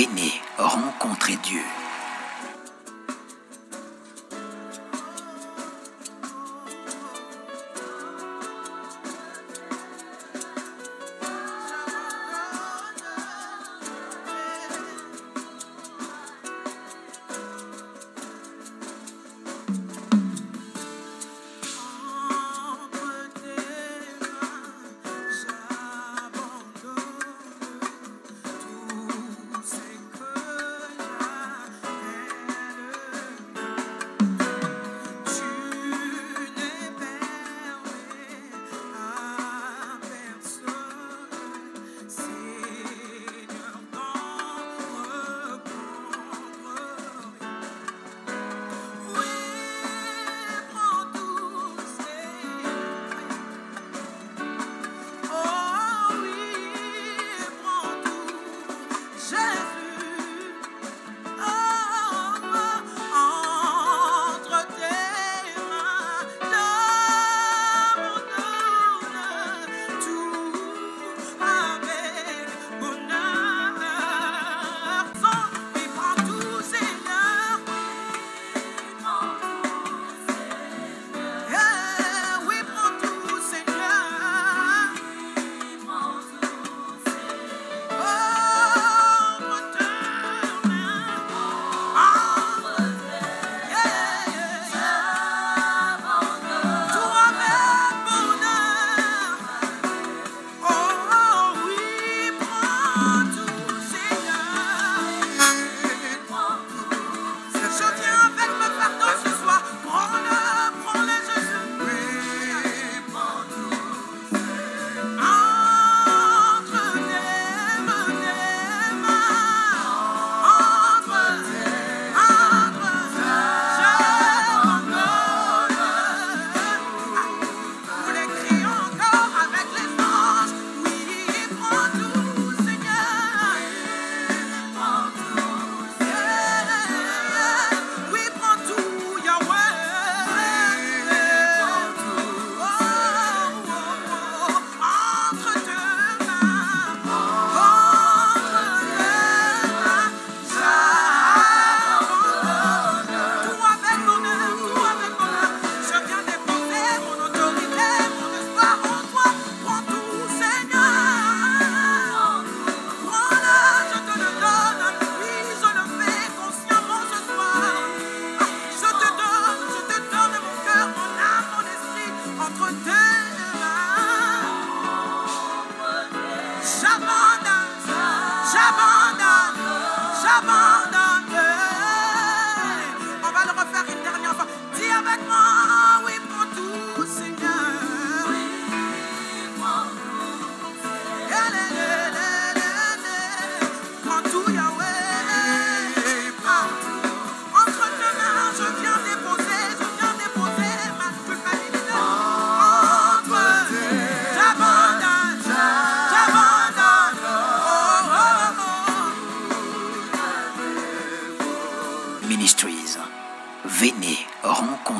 Venez rencontrer Dieu. Ministries. Venez rencontrer